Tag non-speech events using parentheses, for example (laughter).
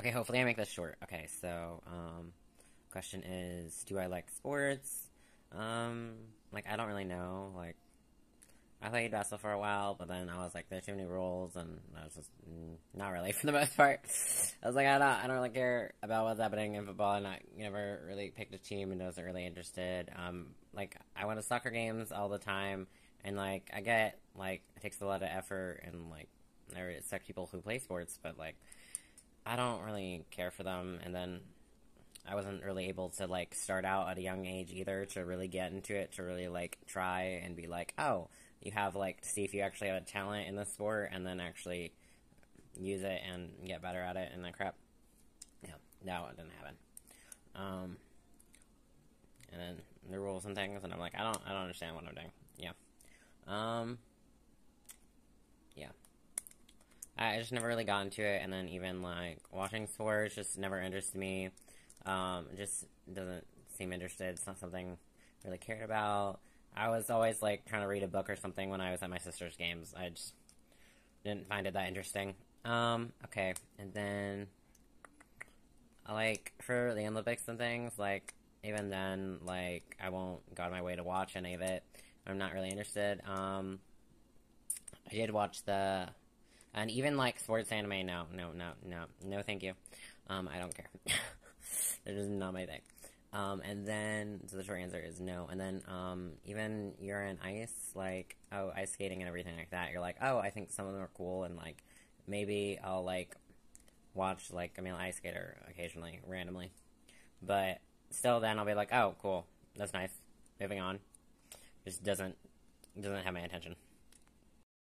Okay, hopefully I make this short. Okay, so, um, question is, do I like sports? Um, like, I don't really know. Like, I played basketball for a while, but then I was like, there's too many rules, and I was just mm, not really (laughs) for the most part. I was like, I don't, I don't really care about what's happening in football, and I never really picked a team and wasn't really interested. Um, like, I went to soccer games all the time, and like, I get like it takes a lot of effort, and like, I respect people who play sports, but like, I don't really care for them, and then I wasn't really able to like start out at a young age either to really get into it to really like try and be like, oh, you have like to see if you actually have a talent in the sport and then actually use it and get better at it and that crap. Yeah, no, it didn't happen. Um, and then the rules and things, and I'm like, I don't, I don't understand what I'm doing. Yeah. Um. Yeah. I just never really got into it, and then even like watching sports just never interested me. Um, just doesn't seem interested. It's not something I really cared about. I was always like trying to read a book or something when I was at my sister's games. I just didn't find it that interesting. Um, okay, and then I like for the Olympics and things, like even then, like I won't go out of my way to watch any of it. I'm not really interested. Um, I did watch the, and even like sports anime. No, no, no, no, no. Thank you. Um, I don't care. (laughs) It is not my thing. Um, and then, so the short answer is no. And then, um, even you're in ice, like, oh, ice skating and everything like that, you're like, oh, I think some of them are cool, and, like, maybe I'll, like, watch, like, a male ice skater occasionally, randomly. But still, then I'll be like, oh, cool, that's nice. Moving on. Just doesn't, doesn't have my attention.